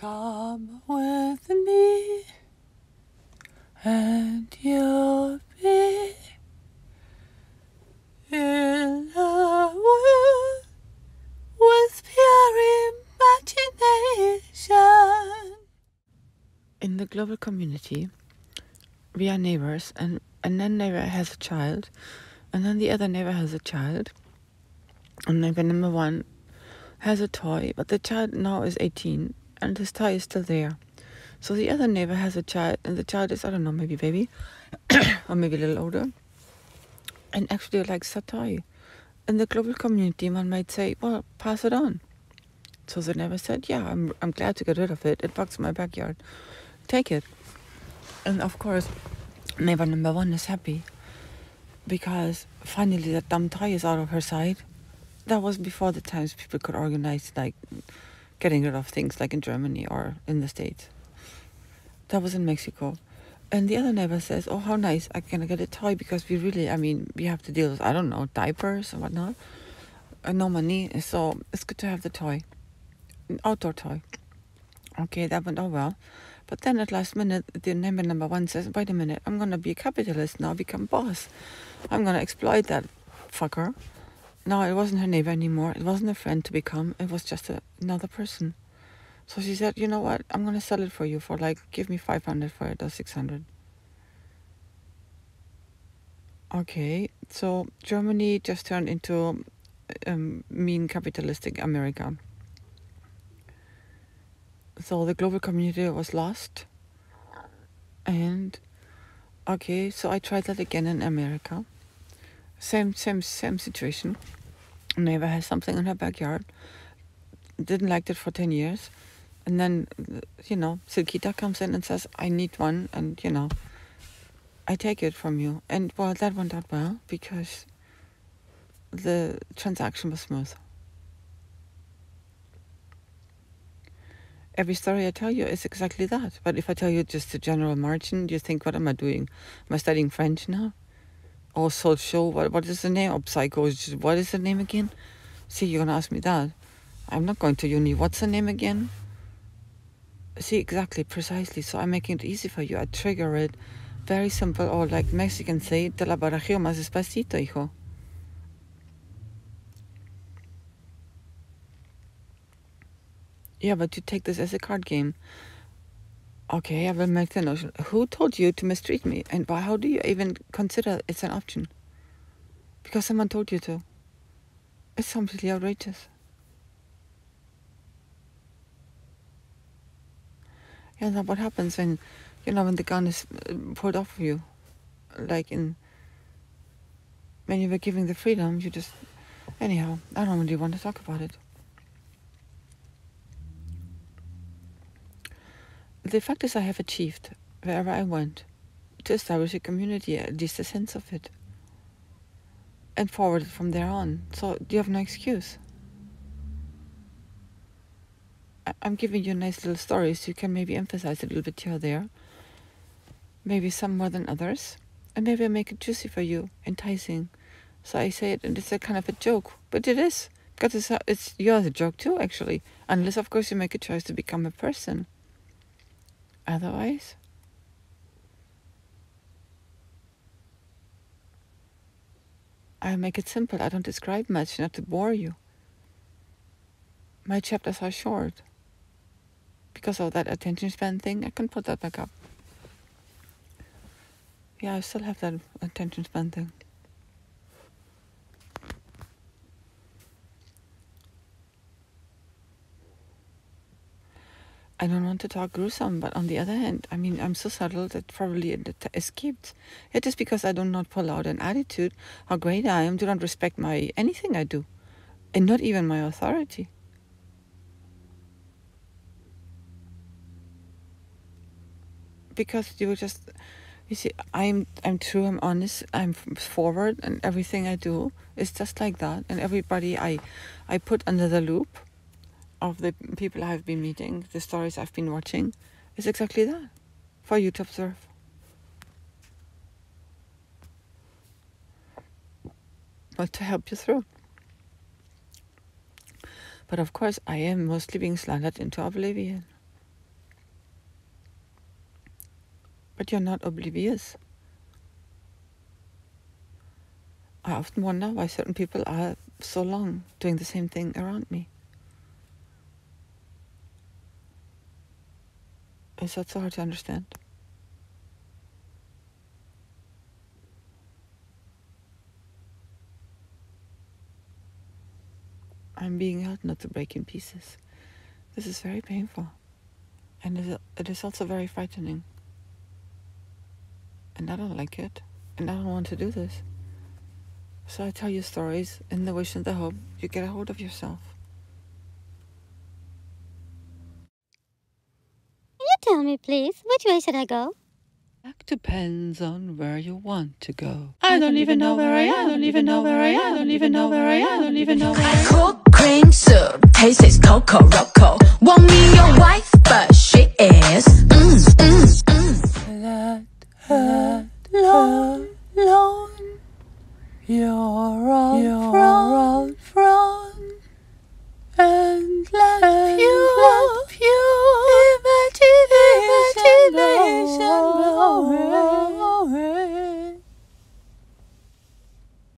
Come with me, and you'll be in a world with pure imagination. In the global community, we are neighbors, and, and then neighbor has a child, and then the other neighbor has a child, and neighbor number one has a toy, but the child now is 18 and his tie is still there. So the other neighbor has a child, and the child is, I don't know, maybe baby, or maybe a little older, and actually likes that toy. In the global community, one might say, well, pass it on. So the neighbor said, yeah, I'm, I'm glad to get rid of it. It bugs my backyard. Take it. And of course, neighbor number one is happy because finally that dumb tie is out of her sight. That was before the times people could organize like getting rid of things like in Germany or in the States. That was in Mexico. And the other neighbor says, Oh, how nice. I can get a toy because we really, I mean, we have to deal with, I don't know, diapers and whatnot. And no money. So it's good to have the toy. An outdoor toy. Okay, that went all well. But then at last minute, the neighbor number one says, Wait a minute, I'm going to be a capitalist now, become boss. I'm going to exploit that fucker no, it wasn't her neighbor anymore. It wasn't a friend to become. It was just a, another person. So she said, you know what? I'm going to sell it for you for like, give me 500 for it or 600. Okay, so Germany just turned into um, mean capitalistic America. So the global community was lost. And okay, so I tried that again in America. Same, same, same situation. Neighbor has something in her backyard. Didn't like it for 10 years. And then, you know, Silkita comes in and says, I need one. And, you know, I take it from you. And, well, that went out well because the transaction was smooth. Every story I tell you is exactly that. But if I tell you just the general margin, you think, what am I doing? Am I studying French now? Oh, or social. What what is the name oh, of psycho? What is the name again? See, you're gonna ask me that. I'm not going to uni. What's the name again? See, exactly, precisely. So I'm making it easy for you. I trigger it. Very simple, or like Mexicans say, te la barajeo más despacito, hijo. Yeah, but you take this as a card game. Okay, I will make the notion. Who told you to mistreat me? And why, how do you even consider it's an option? Because someone told you to. It's completely outrageous. Yeah, now what happens when, you know, when the gun is uh, pulled off of you? Like in, when you were giving the freedom, you just, anyhow, I don't really want to talk about it. The fact is, I have achieved wherever I went to establish a community, at least a sense of it, and forward from there on. So you have no excuse. I'm giving you nice little stories. You can maybe emphasize a little bit here or there. Maybe some more than others. And maybe I make it juicy for you, enticing. So I say it, and it's a kind of a joke, but it is because it's, it's you're the joke too, actually. Unless, of course, you make a choice to become a person otherwise. I make it simple. I don't describe much, not to bore you. My chapters are short. Because of that attention span thing, I can put that back up. Yeah, I still have that attention span thing. I don't want to talk gruesome, but on the other hand, I mean, I'm so subtle that probably it escaped. It is because I do not pull out an attitude how great I am, do not respect my anything I do, and not even my authority. Because you just, you see, I'm I'm true, I'm honest, I'm forward, and everything I do is just like that. And everybody I, I put under the loop of the people I've been meeting, the stories I've been watching, is exactly that for you to observe. But to help you through. But of course, I am mostly being slandered into oblivion. But you're not oblivious. I often wonder why certain people are so long doing the same thing around me. Is that so hard to understand? I'm being held not to break in pieces. This is very painful. And it is also very frightening. And I don't like it. And I don't want to do this. So I tell you stories in the wish and the hope you get a hold of yourself. Can you tell me, please, which way should I go? That depends on where you want to go. I don't even know where I am, don't even know where I am, don't even know where I am, don't even know where I am. Cool cream soup, tastes Coco Roco. Want me your wife?